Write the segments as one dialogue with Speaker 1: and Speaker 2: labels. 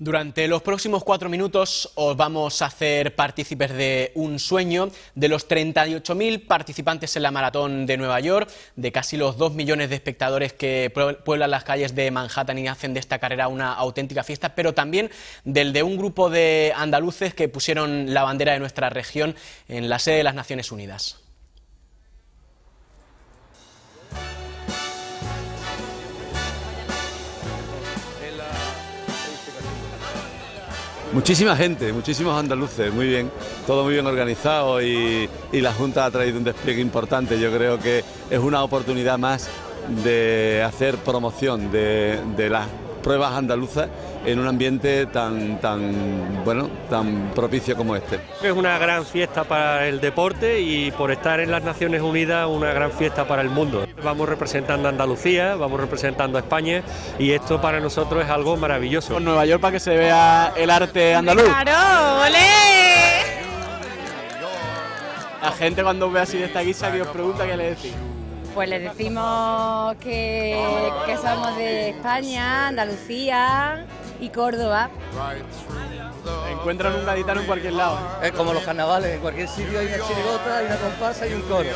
Speaker 1: Durante los próximos cuatro minutos os vamos a hacer partícipes de un sueño de los 38.000 participantes en la maratón de Nueva York, de casi los dos millones de espectadores que pueblan las calles de Manhattan y hacen de esta carrera una auténtica fiesta, pero también del de un grupo de andaluces que pusieron la bandera de nuestra región en la sede de las Naciones Unidas.
Speaker 2: Muchísima gente, muchísimos andaluces, muy bien, todo muy bien organizado y, la Junta ha traído un despliegue importante. Yo creo que es una oportunidad más de hacer promoción de, de las pruebas andaluzas en un ambiente tan, tan, bueno, tan propicio como este.
Speaker 3: Es una gran fiesta para el deporte y por estar en las Naciones Unidas una gran fiesta para el mundo. Vamos representando a Andalucía, vamos representando a España y esto para nosotros es algo maravilloso.
Speaker 1: Con Nueva York para que se vea el arte andaluz.
Speaker 4: ¡Claro! ¡Olé!
Speaker 1: La gente cuando ve así de esta guisa que os pregunta qué le decís.
Speaker 4: Pues le decimos que, que somos de España, Andalucía, y Córdoba.
Speaker 1: Encuentran un gaditano en cualquier lado.
Speaker 5: Es como los carnavales, en cualquier sitio hay una chirigota, hay una comparsa y un coro.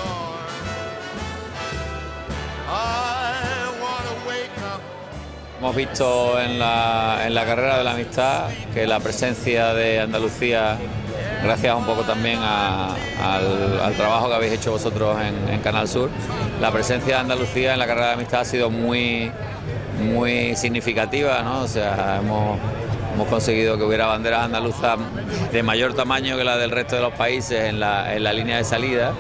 Speaker 6: Hemos visto en la, en la carrera de la amistad que la presencia de Andalucía, gracias un poco también al, trabajo que habéis hecho vosotros en, Canal Sur, la presencia de Andalucía en la carrera de amistad ha sido muy, muy significativa, ¿no? O sea, hemos, hemos conseguido que hubiera banderas andaluzas de mayor tamaño que la del resto de los países en la, en la línea de salida.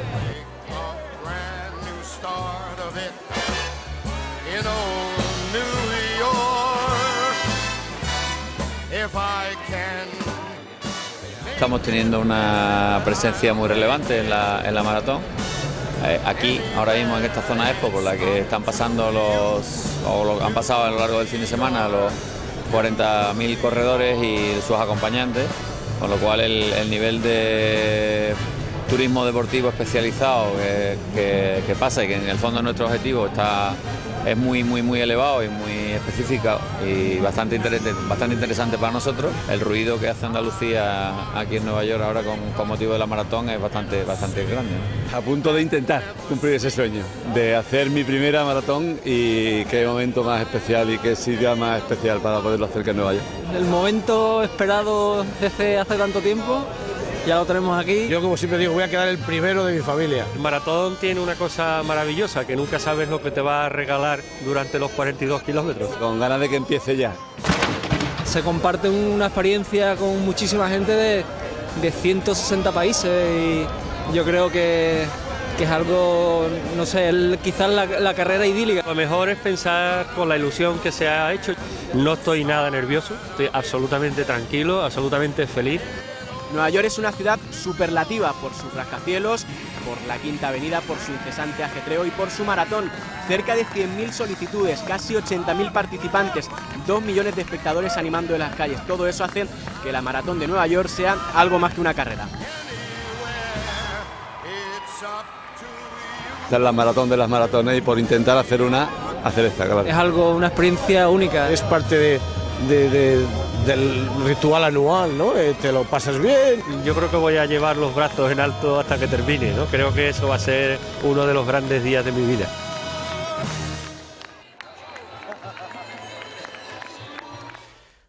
Speaker 6: Estamos teniendo una presencia muy relevante en la, en la maratón. Eh, aquí, ahora mismo en esta zona expo por la que están pasando los, o lo, han pasado a lo largo del fin de semana los 40.000 corredores y sus acompañantes, con lo cual el, nivel de turismo deportivo especializado que, que pasa y que en el fondo nuestro objetivo está es muy, muy, muy elevado y muy específica y bastante, bastante interesante para nosotros. El ruido que hace Andalucía aquí en Nueva York ahora con, motivo de la maratón es bastante, bastante grande.
Speaker 2: A punto de intentar cumplir ese sueño, de hacer mi primera maratón y qué momento más especial y qué sitio más especial para poderlo hacer que en Nueva York.
Speaker 7: El momento esperado desde hace tanto tiempo ya lo tenemos aquí.
Speaker 8: Yo como siempre digo, voy a quedar el primero de mi familia.
Speaker 3: El maratón tiene una cosa maravillosa, que nunca sabes lo que te va a regalar durante los 42 kilómetros.
Speaker 2: Con ganas de que empiece ya.
Speaker 7: Se comparte una experiencia con muchísima gente de, 160 países y yo creo que, es algo, no sé, quizás la, la, carrera idílica.
Speaker 3: Lo mejor es pensar con la ilusión que se ha hecho. No estoy nada nervioso, estoy absolutamente tranquilo, absolutamente feliz.
Speaker 1: Nueva York es una ciudad superlativa por sus rascacielos, por la Quinta Avenida, por su incesante ajetreo y por su maratón. Cerca de 100.000 solicitudes, casi 80.000 participantes, 2 millones de espectadores animando en las calles. Todo eso hace que la maratón de Nueva York sea algo más que una carrera.
Speaker 2: Esta es la maratón de las maratones y por intentar hacer una, hacer esta, claro.
Speaker 7: Es algo, una experiencia única.
Speaker 8: Es parte de del ritual anual, ¿no? Eh, te lo pasas bien.
Speaker 3: Yo creo que voy a llevar los brazos en alto hasta que termine, ¿no? Creo que eso va a ser uno de los grandes días de mi vida.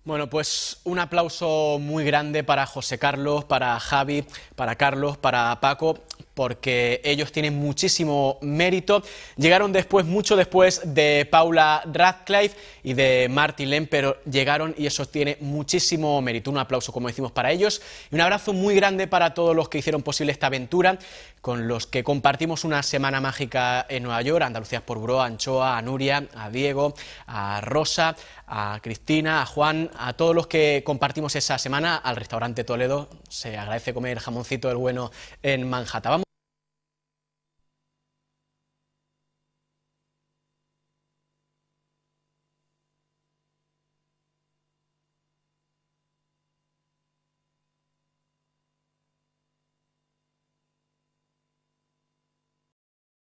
Speaker 1: Bueno, pues un aplauso muy grande para José Carlos, para Javi, para Carlos, para Paco porque ellos tienen muchísimo mérito. Llegaron después, mucho después de Paula Radcliffe y de Martin Lem, pero llegaron y eso tiene muchísimo mérito. Un aplauso, como decimos, para ellos y un abrazo muy grande para todos los que hicieron posible esta aventura, con los que compartimos una semana mágica en Nueva York, Andalucía por Bro, a Anchoa, a Nuria, a Diego, a Rosa, a Cristina, a Juan, a todos los que compartimos esa semana al restaurante Toledo. Se agradece comer jamoncito del bueno en Manhattan.